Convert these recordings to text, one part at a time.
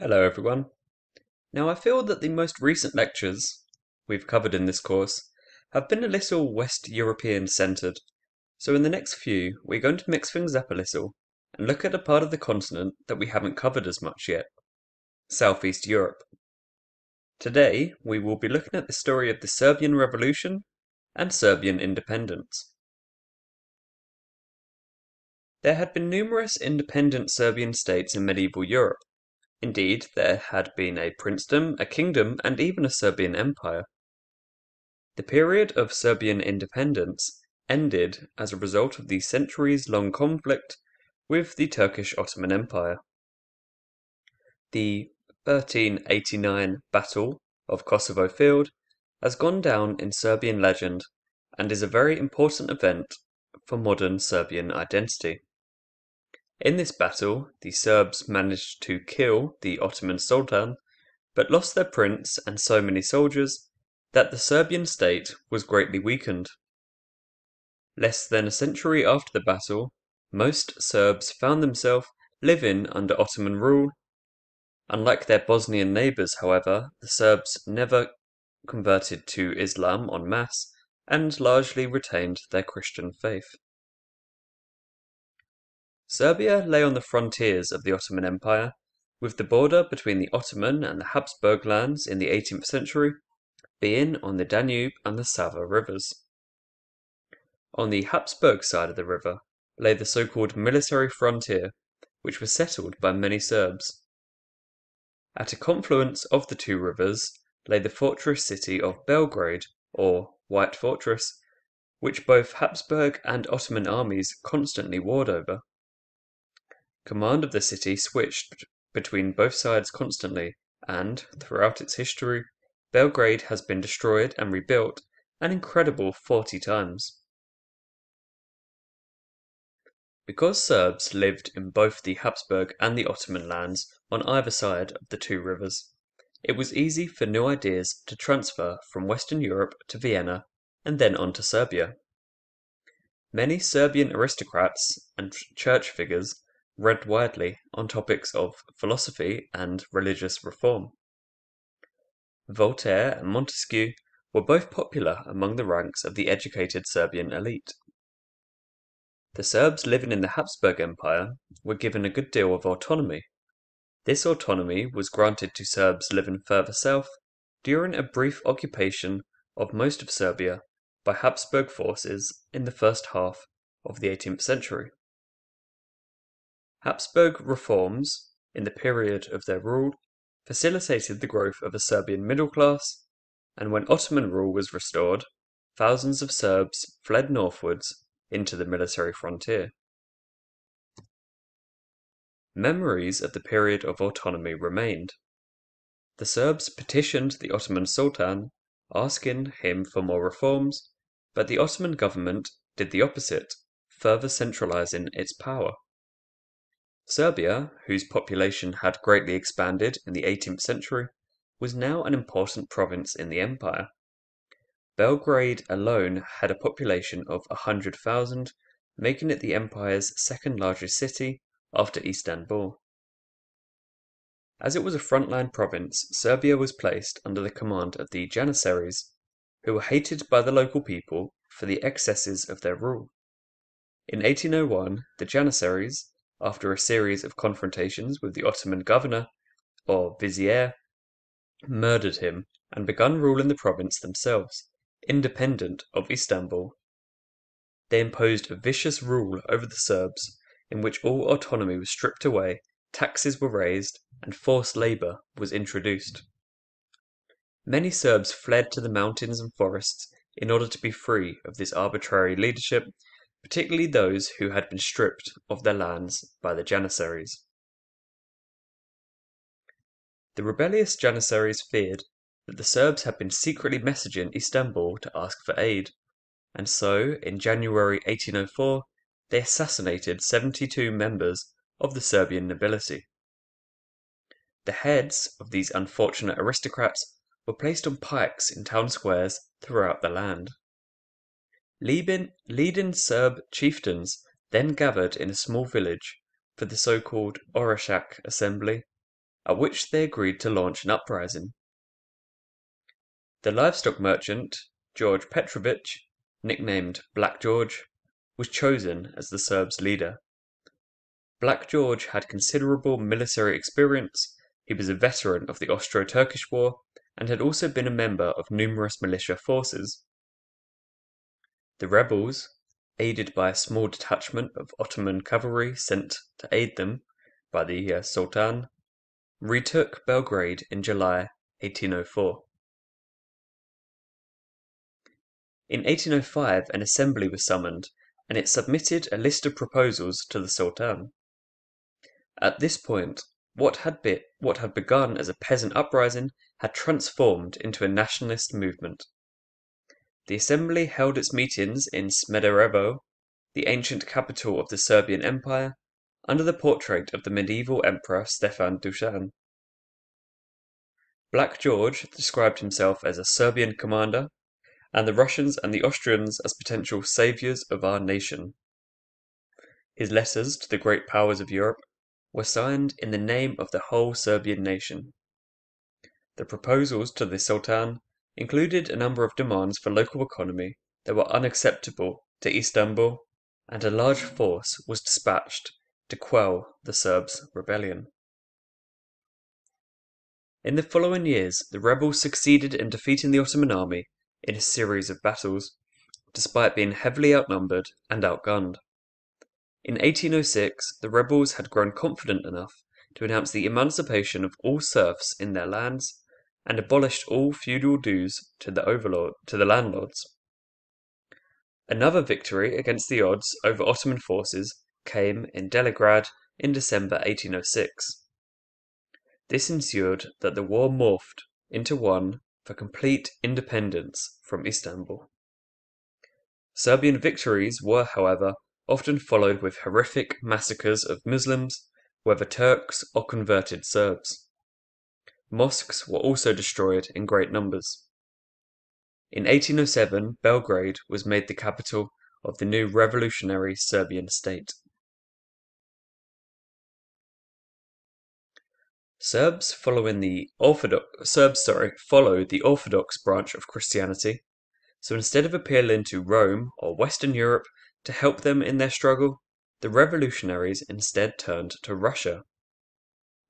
Hello everyone. Now I feel that the most recent lectures we've covered in this course have been a little West European centered. So in the next few, we're going to mix things up a little and look at a part of the continent that we haven't covered as much yet, Southeast Europe. Today, we will be looking at the story of the Serbian Revolution and Serbian independence. There had been numerous independent Serbian states in medieval Europe. Indeed, there had been a princedom, a kingdom, and even a Serbian empire. The period of Serbian independence ended as a result of the centuries long conflict with the Turkish Ottoman Empire. The 1389 Battle of Kosovo Field has gone down in Serbian legend and is a very important event for modern Serbian identity. In this battle, the Serbs managed to kill the Ottoman Sultan, but lost their prince and so many soldiers that the Serbian state was greatly weakened. Less than a century after the battle, most Serbs found themselves living under Ottoman rule. Unlike their Bosnian neighbors, however, the Serbs never converted to Islam en masse and largely retained their Christian faith. Serbia lay on the frontiers of the Ottoman Empire, with the border between the Ottoman and the Habsburg lands in the 18th century being on the Danube and the Sava rivers. On the Habsburg side of the river lay the so-called military frontier, which was settled by many Serbs. At a confluence of the two rivers lay the fortress city of Belgrade, or White Fortress, which both Habsburg and Ottoman armies constantly warred over. Command of the city switched between both sides constantly, and, throughout its history, Belgrade has been destroyed and rebuilt an incredible forty times. Because Serbs lived in both the Habsburg and the Ottoman lands on either side of the two rivers, it was easy for new ideas to transfer from Western Europe to Vienna and then on to Serbia. Many Serbian aristocrats and church figures read widely on topics of philosophy and religious reform. Voltaire and Montesquieu were both popular among the ranks of the educated Serbian elite. The Serbs living in the Habsburg Empire were given a good deal of autonomy. This autonomy was granted to Serbs living further south during a brief occupation of most of Serbia by Habsburg forces in the first half of the 18th century. Habsburg reforms, in the period of their rule, facilitated the growth of a Serbian middle class, and when Ottoman rule was restored, thousands of Serbs fled northwards into the military frontier. Memories of the period of autonomy remained. The Serbs petitioned the Ottoman Sultan, asking him for more reforms, but the Ottoman government did the opposite, further centralizing its power. Serbia, whose population had greatly expanded in the 18th century, was now an important province in the empire. Belgrade alone had a population of a 100,000, making it the empire's second largest city after Istanbul. As it was a frontline province, Serbia was placed under the command of the Janissaries, who were hated by the local people for the excesses of their rule. In 1801, the Janissaries, after a series of confrontations with the Ottoman governor, or vizier, murdered him and began ruling the province themselves, independent of Istanbul. They imposed a vicious rule over the Serbs, in which all autonomy was stripped away, taxes were raised, and forced labor was introduced. Many Serbs fled to the mountains and forests in order to be free of this arbitrary leadership particularly those who had been stripped of their lands by the Janissaries. The rebellious Janissaries feared that the Serbs had been secretly messaging Istanbul to ask for aid, and so in January 1804 they assassinated 72 members of the Serbian nobility. The heads of these unfortunate aristocrats were placed on pikes in town squares throughout the land. Leading Serb chieftains then gathered in a small village for the so-called Oreshak assembly, at which they agreed to launch an uprising. The livestock merchant, George Petrovich, nicknamed Black George, was chosen as the Serbs' leader. Black George had considerable military experience, he was a veteran of the Austro-Turkish War, and had also been a member of numerous militia forces. The rebels, aided by a small detachment of Ottoman cavalry sent to aid them by the uh, Sultan, retook Belgrade in July 1804. In 1805 an assembly was summoned, and it submitted a list of proposals to the Sultan. At this point, what had, be, what had begun as a peasant uprising had transformed into a nationalist movement. The assembly held its meetings in Smederevo, the ancient capital of the Serbian Empire, under the portrait of the medieval emperor Stefan Dusan. Black George described himself as a Serbian commander and the Russians and the Austrians as potential saviors of our nation. His letters to the great powers of Europe were signed in the name of the whole Serbian nation. The proposals to the Sultan included a number of demands for local economy that were unacceptable to Istanbul, and a large force was dispatched to quell the Serbs' rebellion. In the following years, the rebels succeeded in defeating the Ottoman army in a series of battles, despite being heavily outnumbered and outgunned. In 1806, the rebels had grown confident enough to announce the emancipation of all serfs in their lands and abolished all feudal dues to the overlord to the landlords. Another victory against the odds over Ottoman forces came in Deligrad in December 1806. This ensured that the war morphed into one for complete independence from Istanbul. Serbian victories were, however, often followed with horrific massacres of Muslims, whether Turks or converted Serbs. Mosques were also destroyed in great numbers. In 1807, Belgrade was made the capital of the new revolutionary Serbian state. Serbs following the Orthodox Serbs, sorry, follow the Orthodox branch of Christianity. So instead of appealing to Rome or Western Europe to help them in their struggle, the revolutionaries instead turned to Russia.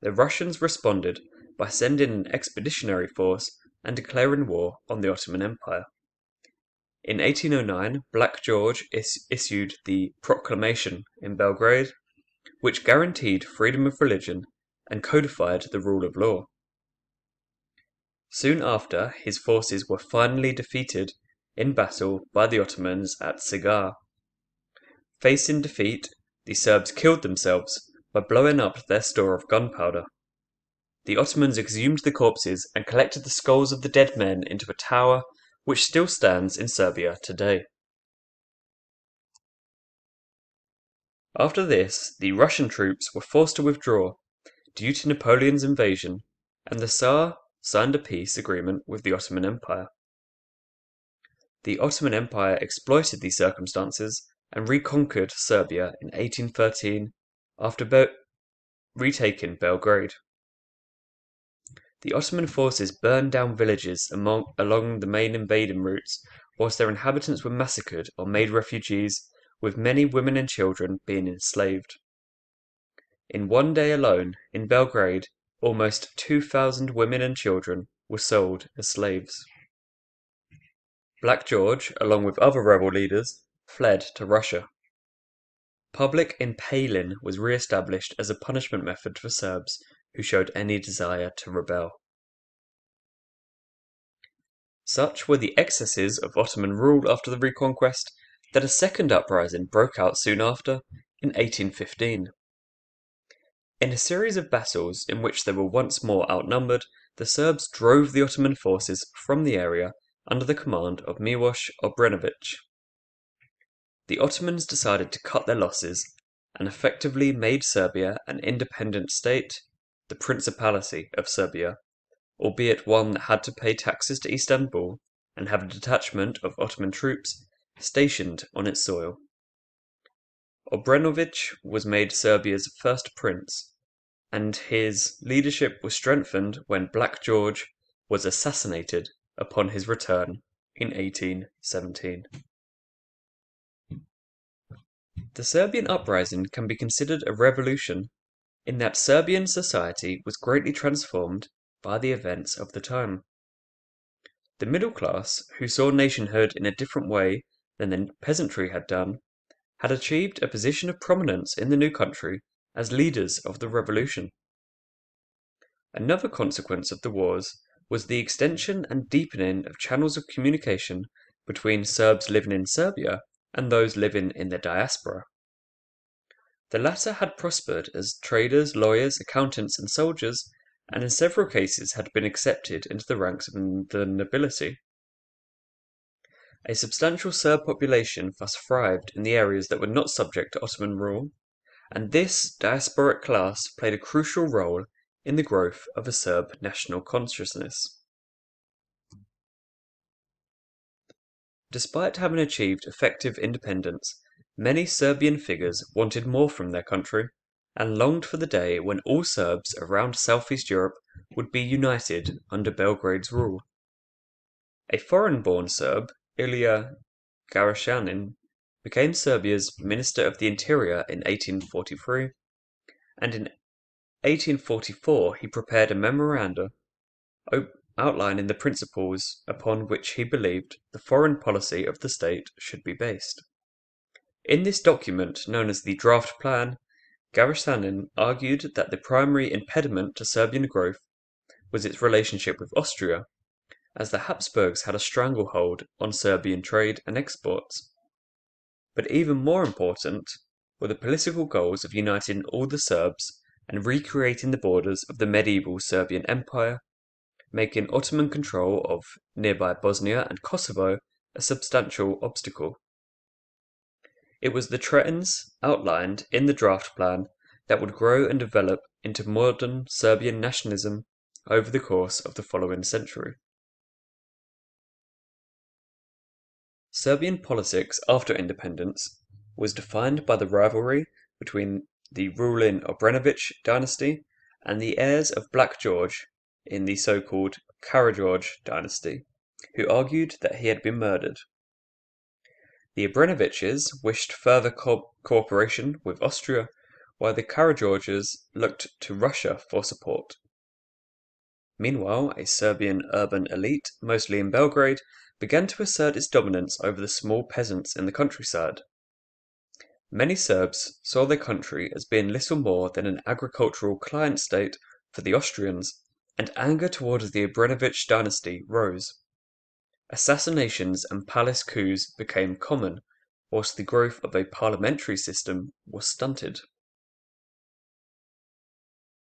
The Russians responded by sending an expeditionary force and declaring war on the Ottoman Empire. In 1809, Black George is issued the Proclamation in Belgrade, which guaranteed freedom of religion and codified the rule of law. Soon after, his forces were finally defeated in battle by the Ottomans at Čegar. Facing defeat, the Serbs killed themselves by blowing up their store of gunpowder. The Ottomans exhumed the corpses and collected the skulls of the dead men into a tower which still stands in Serbia today. After this, the Russian troops were forced to withdraw due to Napoleon's invasion, and the Tsar signed a peace agreement with the Ottoman Empire. The Ottoman Empire exploited these circumstances and reconquered Serbia in 1813 after retaking Belgrade. The Ottoman forces burned down villages along the main invading routes, whilst their inhabitants were massacred or made refugees, with many women and children being enslaved. In one day alone, in Belgrade, almost 2,000 women and children were sold as slaves. Black George, along with other rebel leaders, fled to Russia. Public impaling was re-established as a punishment method for Serbs who showed any desire to rebel. Such were the excesses of Ottoman rule after the reconquest that a second uprising broke out soon after, in 1815. In a series of battles in which they were once more outnumbered, the Serbs drove the Ottoman forces from the area under the command of Miloš Obrenović. The Ottomans decided to cut their losses and effectively made Serbia an independent state, the Principality of Serbia, albeit one that had to pay taxes to Istanbul and have a detachment of Ottoman troops stationed on its soil. Obrenović was made Serbia's first prince, and his leadership was strengthened when Black George was assassinated upon his return in 1817. The Serbian uprising can be considered a revolution, in that Serbian society was greatly transformed by the events of the time. The middle class, who saw nationhood in a different way than the peasantry had done, had achieved a position of prominence in the new country as leaders of the revolution. Another consequence of the wars was the extension and deepening of channels of communication between Serbs living in Serbia and those living in the diaspora. The latter had prospered as traders, lawyers, accountants, and soldiers, and in several cases had been accepted into the ranks of the nobility. A substantial Serb population thus thrived in the areas that were not subject to Ottoman rule, and this diasporic class played a crucial role in the growth of a Serb national consciousness. Despite having achieved effective independence, many Serbian figures wanted more from their country, and longed for the day when all Serbs around Southeast Europe would be united under Belgrade's rule. A foreign born Serb, Ilya Garašanin, became Serbia's Minister of the Interior in 1843, and in 1844 he prepared a memoranda outlining the principles upon which he believed the foreign policy of the state should be based. In this document, known as the Draft Plan, Garašanin argued that the primary impediment to Serbian growth was its relationship with Austria, as the Habsburgs had a stranglehold on Serbian trade and exports. But even more important were the political goals of uniting all the Serbs and recreating the borders of the medieval Serbian Empire making Ottoman control of nearby Bosnia and Kosovo a substantial obstacle. It was the trends outlined in the draft plan that would grow and develop into modern Serbian nationalism over the course of the following century. Serbian politics after independence was defined by the rivalry between the ruling Obrenović dynasty and the heirs of Black George in the so-called Karageorge dynasty, who argued that he had been murdered. The Obrenovićes wished further co cooperation with Austria, while the Karageorges looked to Russia for support. Meanwhile, a Serbian urban elite, mostly in Belgrade, began to assert its dominance over the small peasants in the countryside. Many Serbs saw their country as being little more than an agricultural client state for the Austrians and anger towards the Obrenović dynasty rose. Assassinations and palace coups became common, whilst the growth of a parliamentary system was stunted.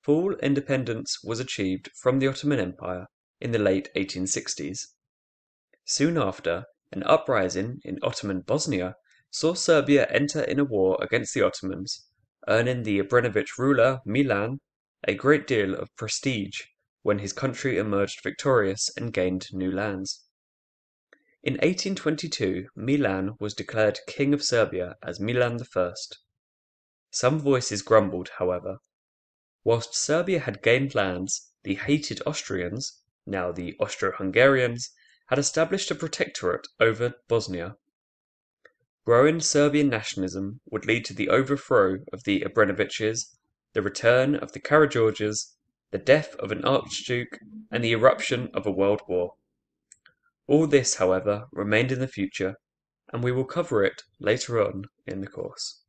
Full independence was achieved from the Ottoman Empire in the late 1860s. Soon after, an uprising in Ottoman Bosnia saw Serbia enter in a war against the Ottomans, earning the Obrenović ruler Milan a great deal of prestige when his country emerged victorious and gained new lands. In 1822 Milan was declared King of Serbia as Milan I. Some voices grumbled, however. Whilst Serbia had gained lands, the hated Austrians, now the Austro-Hungarians, had established a protectorate over Bosnia. Growing Serbian nationalism would lead to the overthrow of the Obrenovićes, the return of the Karageorges, the death of an archduke, and the eruption of a world war. All this, however, remained in the future, and we will cover it later on in the course.